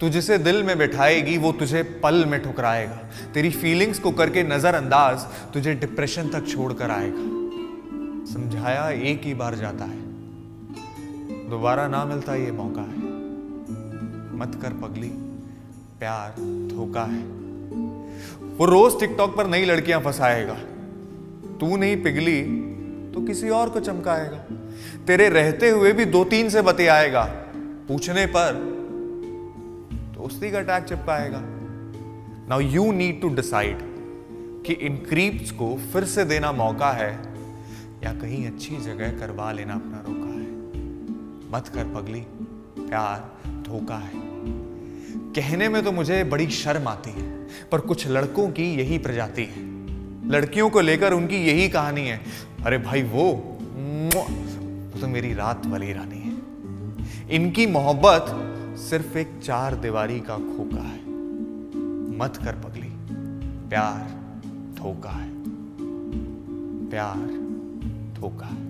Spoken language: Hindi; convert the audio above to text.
तुझसे दिल में बैठाएगी, वो तुझे पल में ठुकराएगा। तेरी फीलिंग्स को करके नजरअंदाज तुझे डिप्रेशन तक छोड़कर आएगा। समझाया, एक ही बार जाता है। दोबारा ना मिलता ये मौका है। मत कर पगली। प्यार धोखा है। वो रोज टिकटॉक पर नई लड़कियाँ फंसाएगा। तू नहीं पिघली तो किसी और को चमकाएगा। तेरे रहते हुए भी दो तीन से बते आएगा। पूछने पर दोस्ती का tag चिपकाएगा। Now you need to decide कि इन क्रीप्स को फिर से देना मौका है या कहीं अच्छी जगह करवा लेना अपना रोका है। मत कर पगली, प्यार धोखा है। कहने में तो मुझे बड़ी शर्म आती है, पर कुछ लड़कों की यही प्रजाति है। लड़कियों को लेकर उनकी यही कहानी है। अरे भाई वो तो मेरी रात वाली रानी है। इनकी मोहब्बत सिर्फ़ एक चार दीवारी का खोखा है। मत कर पगली। प्यार धोखा है। प्यार धोखा है।